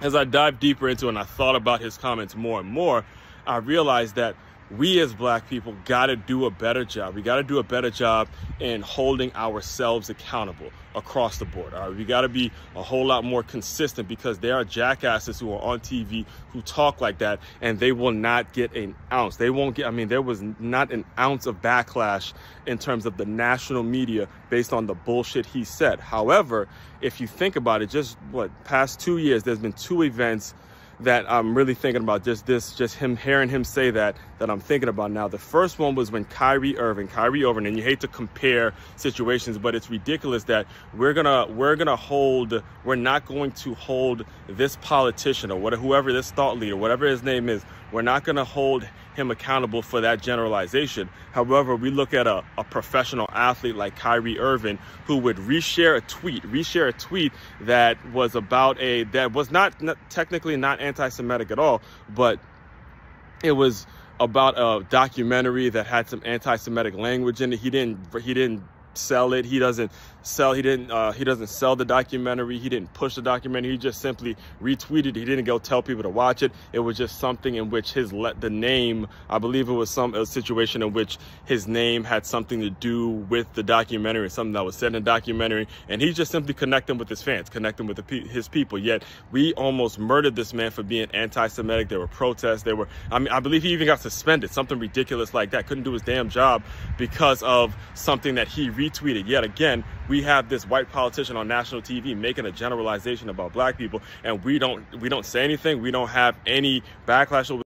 as I dive deeper into and I thought about his comments more and more, I realized that we as black people got to do a better job. We got to do a better job in holding ourselves accountable across the board. All right, we got to be a whole lot more consistent because there are jackasses who are on TV who talk like that and they will not get an ounce. They won't get, I mean, there was not an ounce of backlash in terms of the national media based on the bullshit he said. However, if you think about it, just what, past two years, there's been two events that I'm really thinking about just this, just him hearing him say that, that I'm thinking about now. The first one was when Kyrie Irving, Kyrie Irving, and you hate to compare situations, but it's ridiculous that we're gonna we're gonna hold, we're not going to hold this politician or whatever, whoever this thought leader, whatever his name is, we're not gonna hold him accountable for that generalization. However, we look at a, a professional athlete like Kyrie Irving who would reshare a tweet, reshare a tweet that was about a that was not, not technically not anti-Semitic at all, but it was about a documentary that had some anti-Semitic language in it. He didn't he didn't sell it. He doesn't sell. He didn't. Uh, he doesn't sell the documentary. He didn't push the documentary. He just simply retweeted. He didn't go tell people to watch it. It was just something in which his let the name. I believe it was some a situation in which his name had something to do with the documentary, something that was said in the documentary, and he's just simply connecting with his fans, connecting with the, his people. Yet we almost murdered this man for being anti-Semitic. There were protests. There were. I mean, I believe he even got suspended. Something ridiculous like that. Couldn't do his damn job because of something that he retweeted. Yet again, we have this white politician on national TV making a generalization about black people, and we don't we don't say anything. We don't have any backlash over